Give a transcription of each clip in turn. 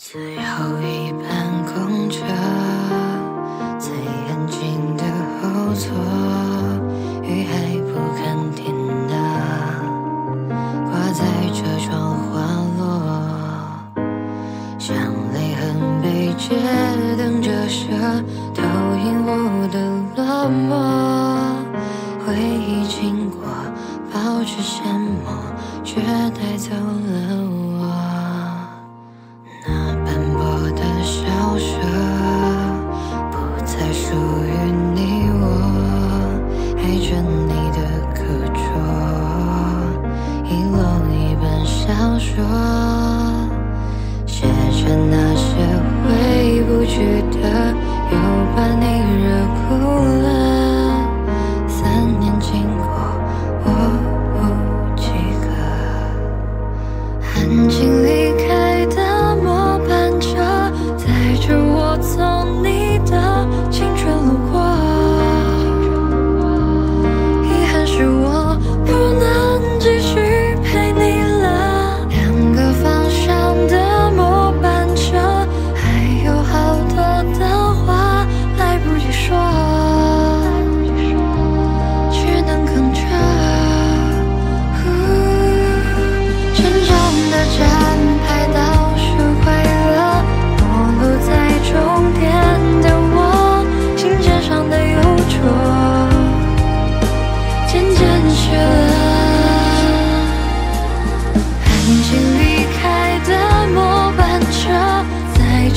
最后一班公车，最安静的后座，雨还不肯停的，挂在车窗滑落，像泪痕被街灯折射，投影我的落寞。回忆经过，保持沉默，却带走了我。说写着那些回不去的又把你惹哭了三年经过我不记得安静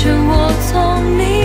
着我从你。